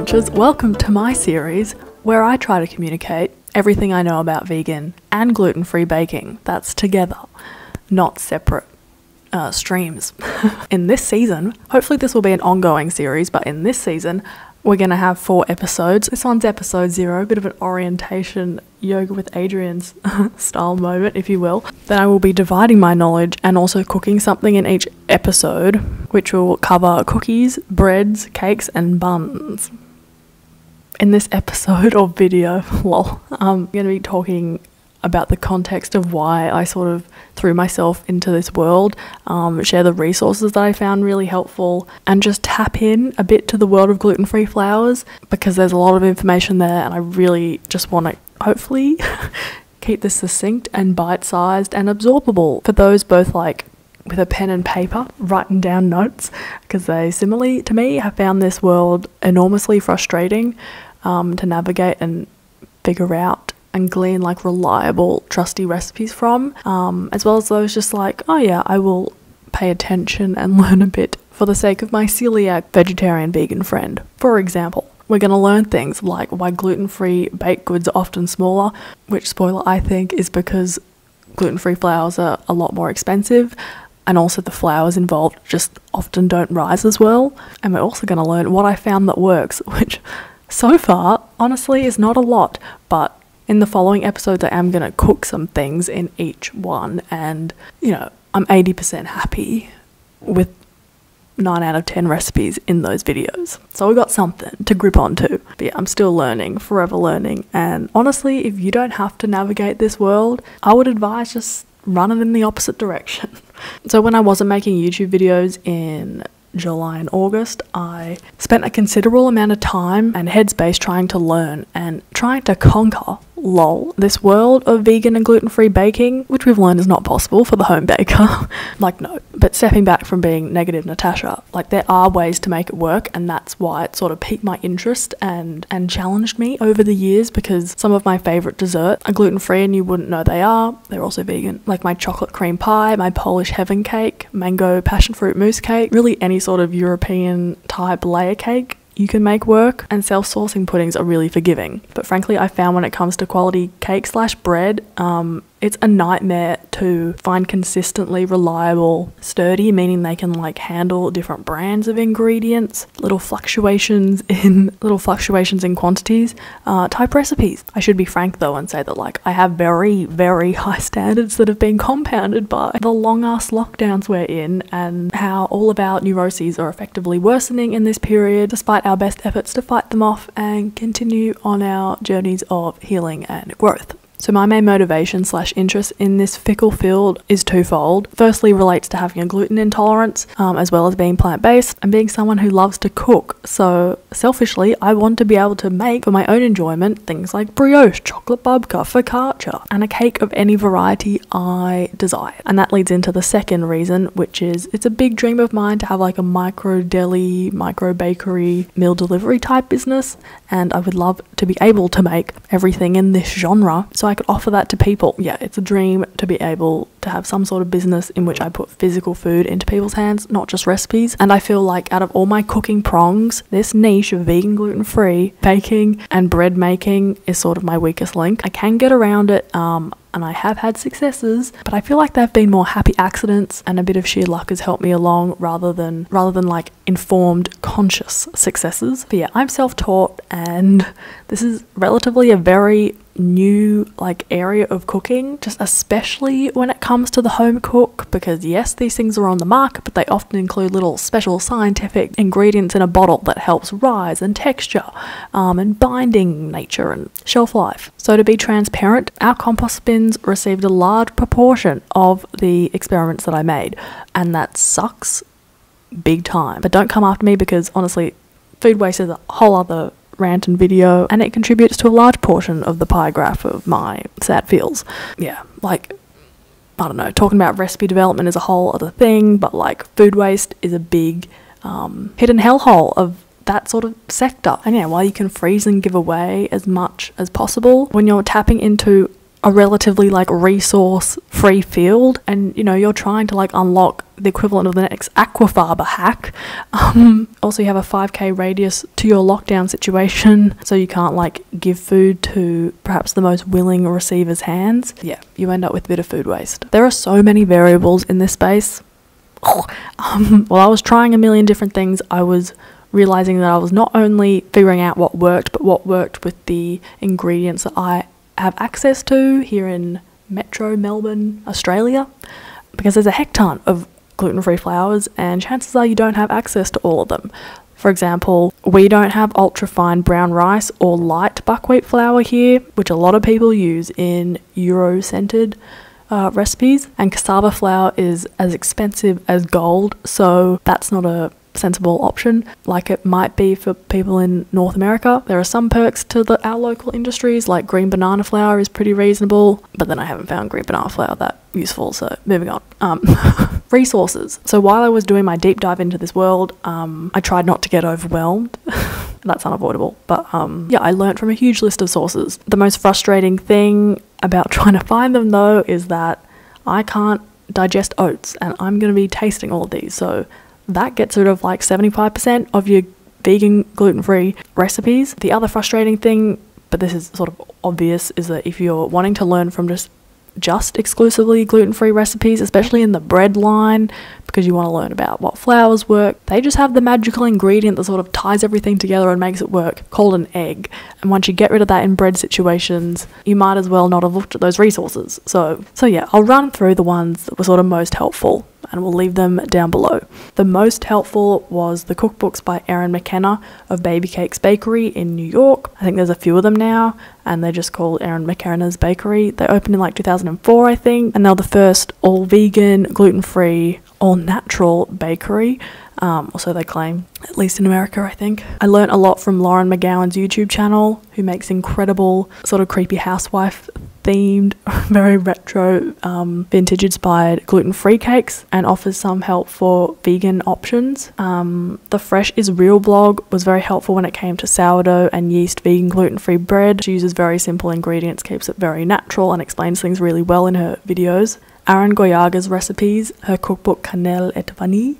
bunches. Welcome to my series where I try to communicate everything I know about vegan and gluten free baking. That's together, not separate uh, streams. in this season, hopefully, this will be an ongoing series, but in this season, we're going to have four episodes. This one's episode zero, a bit of an orientation yoga with Adriene's style moment, if you will. Then I will be dividing my knowledge and also cooking something in each episode, which will cover cookies, breads, cakes, and buns. In this episode or video, lol, I'm going to be talking about the context of why I sort of threw myself into this world, um, share the resources that I found really helpful, and just tap in a bit to the world of gluten free flours because there's a lot of information there, and I really just want to hopefully keep this succinct and bite sized and absorbable for those both like with a pen and paper writing down notes because they similarly to me have found this world enormously frustrating um, to navigate and figure out and glean like reliable, trusty recipes from, um, as well as those just like, oh yeah, I will pay attention and learn a bit for the sake of my celiac vegetarian vegan friend. For example, we're going to learn things like why gluten free baked goods are often smaller, which, spoiler, I think is because gluten free flours are a lot more expensive. And also, the flours involved just often don't rise as well. And we're also going to learn what I found that works, which so far, honestly, is not a lot, but in the following episodes, I am going to cook some things in each one, and you know, I'm 80% happy with 9 out of 10 recipes in those videos. So we got something to grip onto. But yeah, I'm still learning, forever learning. And honestly, if you don't have to navigate this world, I would advise just running in the opposite direction. so when I wasn't making YouTube videos in July and August, I spent a considerable amount of time and headspace trying to learn and trying to conquer lol, this world of vegan and gluten free baking, which we've learned is not possible for the home baker. like, no. But stepping back from being negative Natasha, like, there are ways to make it work, and that's why it sort of piqued my interest and, and challenged me over the years because some of my favourite desserts are gluten free and you wouldn't know they are. They're also vegan. Like my chocolate cream pie, my Polish heaven cake, mango passion fruit mousse cake, really any sort of European type layer cake you can make work, and self saucing puddings are really forgiving. But frankly, I found when it comes to quality cake slash bread, um, it's a nightmare to find consistently reliable, sturdy, meaning they can like handle different brands of ingredients, little fluctuations in little fluctuations in quantities, uh, type recipes. I should be frank though and say that like I have very, very high standards that have been compounded by the long ass lockdowns we're in and how all of our neuroses are effectively worsening in this period, despite our best efforts to fight them off and continue on our journeys of healing and growth. So, my main motivation slash interest in this fickle field is twofold. Firstly, relates to having a gluten intolerance, um, as well as being plant based and being someone who loves to cook. So, selfishly, I want to be able to make for my own enjoyment things like brioche, chocolate babka, focaccia, and a cake of any variety I desire. And that leads into the second reason, which is it's a big dream of mine to have like a micro deli, micro bakery, meal delivery type business. And I would love to be able to make everything in this genre. So, I could offer that to people. Yeah, it's a dream to be able to have some sort of business in which I put physical food into people's hands, not just recipes. And I feel like out of all my cooking prongs, this niche of vegan, gluten free baking and bread making is sort of my weakest link. I can get around it. Um, and I have had successes, but I feel like they've been more happy accidents and a bit of sheer luck has helped me along rather than rather than like informed conscious successes. But yeah, I'm self-taught and this is relatively a very new like area of cooking just especially when it comes to the home cook because yes these things are on the market but they often include little special scientific ingredients in a bottle that helps rise and texture um, and binding nature and shelf life. So to be transparent our compost bins received a large proportion of the experiments that i made and that sucks big time. But don't come after me because honestly food waste is a whole other rant and video, and it contributes to a large portion of the pie graph of my sad feels. Yeah, like I don't know, talking about recipe development is a whole other thing, but like food waste is a big um, hidden hellhole of that sort of sector. And yeah, while you can freeze and give away as much as possible, when you're tapping into a relatively like resource free field and you know you're trying to like unlock the equivalent of the next aquafaba hack. Um, also, you have a 5k radius to your lockdown situation, so you can't like give food to perhaps the most willing receiver's hands. Yeah, you end up with a bit of food waste. There are so many variables in this space. um, while I was trying a million different things, I was realizing that I was not only figuring out what worked, but what worked with the ingredients that I have access to here in Metro Melbourne, Australia, because there's a heck ton of gluten free flours, and chances are you don't have access to all of them. For example, we don't have ultra fine brown rice or light buckwheat flour here, which a lot of people use in Euro centered uh, recipes, and cassava flour is as expensive as gold, so that's not a sensible option like it might be for people in North America. There are some perks to the, our local industries, like green banana flour is pretty reasonable, but then I haven't found green banana flour that useful, so moving on. Um, resources. So while I was doing my deep dive into this world, um, I tried not to get overwhelmed. That's unavoidable, but um, yeah, I learned from a huge list of sources. The most frustrating thing about trying to find them, though, is that I can't digest oats, and I'm going to be tasting all of these, so that gets rid of like 75% of your vegan gluten free recipes. The other frustrating thing, but this is sort of obvious, is that if you're wanting to learn from just just exclusively gluten free recipes, especially in the bread line, because you want to learn about what flours work. They just have the magical ingredient that sort of ties everything together and makes it work, called an egg. And once you get rid of that in bread situations, you might as well not have looked at those resources. So, so yeah, I'll run through the ones that were sort of most helpful and we'll leave them down below. The most helpful was the cookbooks by Erin McKenna of Babycakes Bakery in New York. I think there's a few of them now, and they're just called Erin McKenna's Bakery. They opened in like 2004, I think, and they're the first all vegan, gluten free, all natural bakery. Um, also, they claim, at least in America, I think. I learnt a lot from Lauren McGowan's YouTube channel, who makes incredible, sort of creepy housewife themed, very retro, um, vintage inspired gluten free cakes and offers some help for vegan options. Um, the Fresh is Real blog was very helpful when it came to sourdough and yeast vegan gluten free bread. She uses very simple ingredients, keeps it very natural, and explains things really well in her videos. Aran Goyaga's recipes, her cookbook Cannelle et Vanille,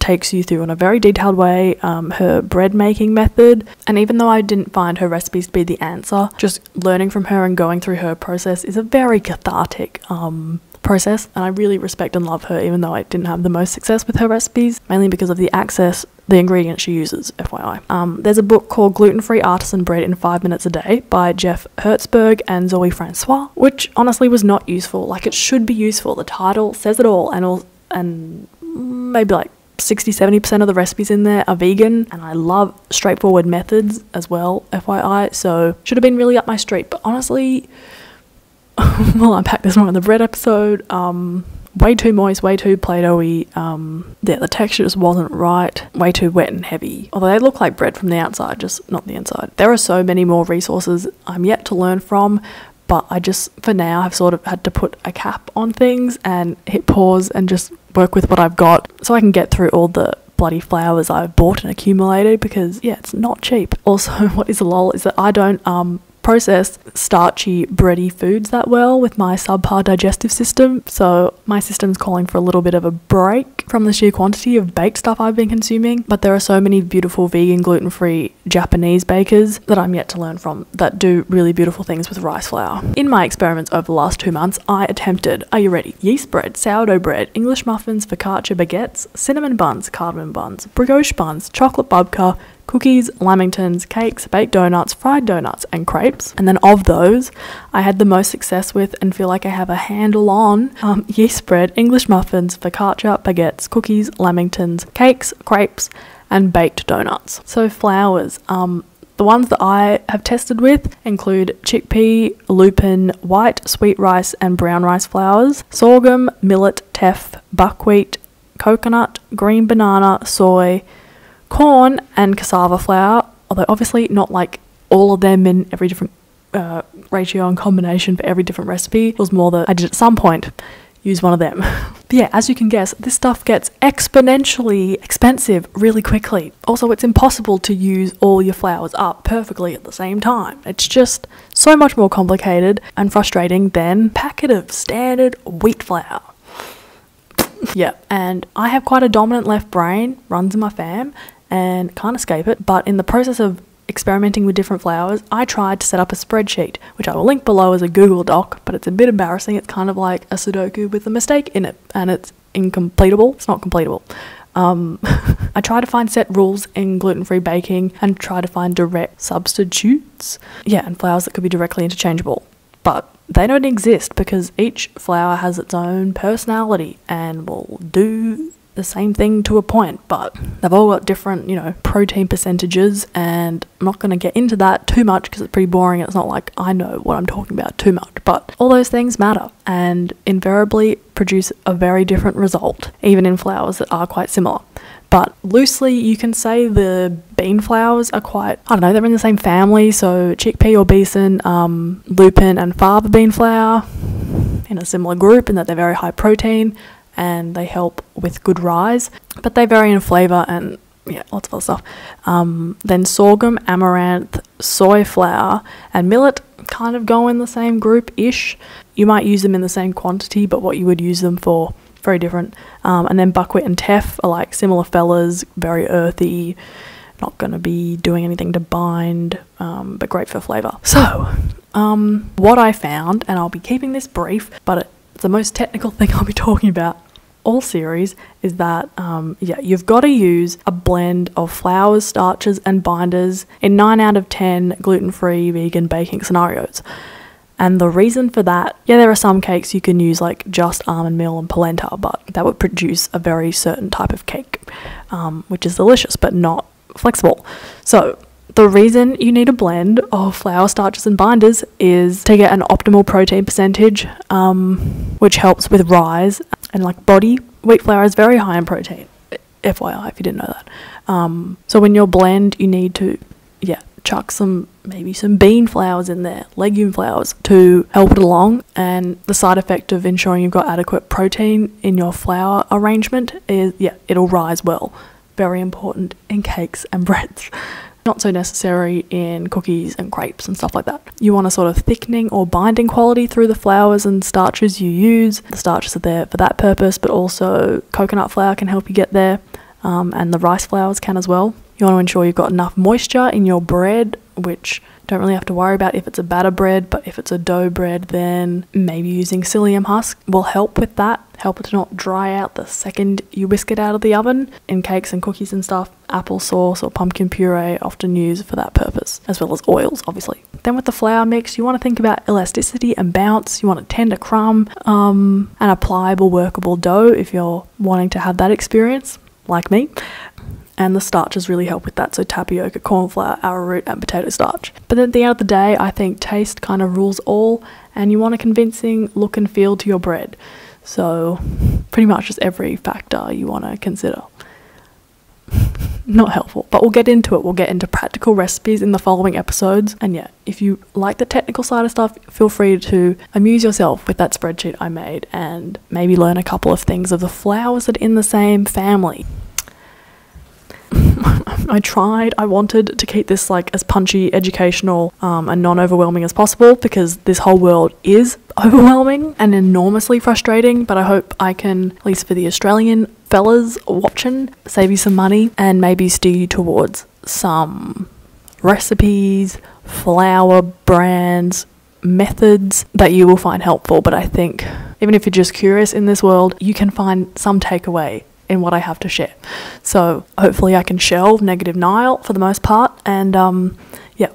takes you through in a very detailed way um, her bread making method. And even though I didn't find her recipes to be the answer, just learning from her and going through her process is a very cathartic um, process. And I really respect and love her, even though I didn't have the most success with her recipes, mainly because of the access. The ingredients she uses, FYI. Um, there's a book called Gluten Free Artisan Bread in Five Minutes a Day by Jeff Hertzberg and Zoe Francois, which honestly was not useful. Like, it should be useful. The title says it all, and all, and maybe like 60 70% of the recipes in there are vegan and I love straightforward methods as well, FYI. So, should have been really up my street, but honestly, we'll unpack this more in the bread episode. Um, way too moist, way too Play-Doh-y. Um, yeah, the texture just wasn't right. Way too wet and heavy. Although they look like bread from the outside, just not the inside. There are so many more resources I'm yet to learn from, but I just, for now, have sort of had to put a cap on things and hit pause and just work with what I've got so I can get through all the bloody flours I've bought and accumulated because yeah, it's not cheap. Also, what is a lol is that I don't um process starchy, bready foods that well with my subpar digestive system. So my system's calling for a little bit of a break from the sheer quantity of baked stuff I've been consuming. But there are so many beautiful vegan, gluten free Japanese bakers that I'm yet to learn from that do really beautiful things with rice flour. In my experiments over the last two months, I attempted, are you ready? Yeast bread, sourdough bread, English muffins, focaccia baguettes, cinnamon buns, cardamom buns, brioche buns, chocolate babka, cookies, lamingtons, cakes, baked donuts, fried donuts, and crepes. And then of those, I had the most success with and feel like I have a handle on um, yeast bread, English muffins, focaccia, baguettes, cookies, lamingtons, cakes, crepes, and baked donuts. So flours. Um, the ones that I have tested with include chickpea, lupin, white, sweet rice, and brown rice flours, sorghum, millet, teff, buckwheat, coconut, green banana, soy, corn and cassava flour, although obviously not like all of them in every different uh, ratio and combination for every different recipe. It was more that I did at some point use one of them. but yeah, as you can guess, this stuff gets exponentially expensive really quickly. Also, it's impossible to use all your flours up perfectly at the same time. It's just so much more complicated and frustrating than packet of standard wheat flour. yeah, and I have quite a dominant left brain, runs in my fam, and can't escape it. But in the process of experimenting with different flours, I tried to set up a spreadsheet, which I will link below as a Google Doc, but it's a bit embarrassing. It's kind of like a Sudoku with a mistake in it, and it's incompletable. It's not completable. Um, I try to find set rules in gluten free baking and try to find direct substitutes. Yeah, and flours that could be directly interchangeable. But they don't exist because each flour has its own personality and will do the same thing to a point, but they've all got different, you know, protein percentages, and I'm not going to get into that too much because it's pretty boring. It's not like I know what I'm talking about too much, but all those things matter and invariably produce a very different result, even in flours that are quite similar. But loosely, you can say the bean flours are quite, I don't know, they're in the same family. So chickpea or besan, um, lupin, and fava bean flour in a similar group in that they're very high protein and they help with good rise, but they vary in flavour and yeah, lots of other stuff. Um, then sorghum, amaranth, soy flour, and millet kind of go in the same group ish. You might use them in the same quantity, but what you would use them for, very different. Um, and then buckwheat and teff are like similar fellas, very earthy, not going to be doing anything to bind, um, but great for flavour. So, um, what I found, and I'll be keeping this brief, but it's the most technical thing I'll be talking about all series is that um, yeah you've got to use a blend of flours starches and binders in 9 out of 10 gluten-free vegan baking scenarios and the reason for that yeah there are some cakes you can use like just almond meal and polenta but that would produce a very certain type of cake um, which is delicious but not flexible so the reason you need a blend of flour, starches, and binders is to get an optimal protein percentage, um, which helps with rise. And like body, wheat flour is very high in protein. FYI, if you didn't know that. Um, so when you're blend, you need to, yeah, chuck some maybe some bean flours in there, legume flours to help it along. And the side effect of ensuring you've got adequate protein in your flour arrangement is, yeah, it'll rise well. Very important in cakes and breads not so necessary in cookies and crepes and stuff like that. You want a sort of thickening or binding quality through the flours and starches you use. The starches are there for that purpose, but also coconut flour can help you get there, um, and the rice flours can as well. You want to ensure you've got enough moisture in your bread, which don't really have to worry about if it's a batter bread, but if it's a dough bread, then maybe using psyllium husk will help with that. Help it to not dry out the second you whisk it out of the oven. In cakes and cookies and stuff, apple sauce or pumpkin puree often used for that purpose, as well as oils, obviously. Then with the flour mix, you want to think about elasticity and bounce. You want a tender crumb um, and a pliable, workable dough if you're wanting to have that experience, like me and the starches really help with that. So tapioca, corn flour, arrowroot, and potato starch. But at the end of the day, I think taste kind of rules all, and you want a convincing look and feel to your bread. So pretty much just every factor you want to consider. Not helpful, but we'll get into it. We'll get into practical recipes in the following episodes. And yeah, if you like the technical side of stuff, feel free to amuse yourself with that spreadsheet I made and maybe learn a couple of things of the flours that are in the same family. I tried. I wanted to keep this like as punchy, educational, um, and non-overwhelming as possible because this whole world is overwhelming and enormously frustrating. But I hope I can, at least for the Australian fellas watching, save you some money and maybe steer you towards some recipes, flour brands, methods that you will find helpful. But I think even if you're just curious in this world, you can find some takeaway in what I have to share. So hopefully I can shelve negative Nile for the most part. And um, yeah,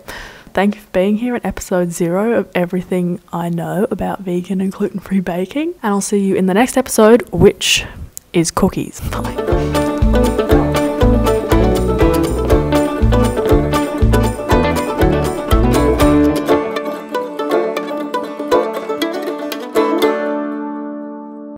thank you for being here at episode zero of everything I know about vegan and gluten free baking. And I'll see you in the next episode, which is cookies. Bye.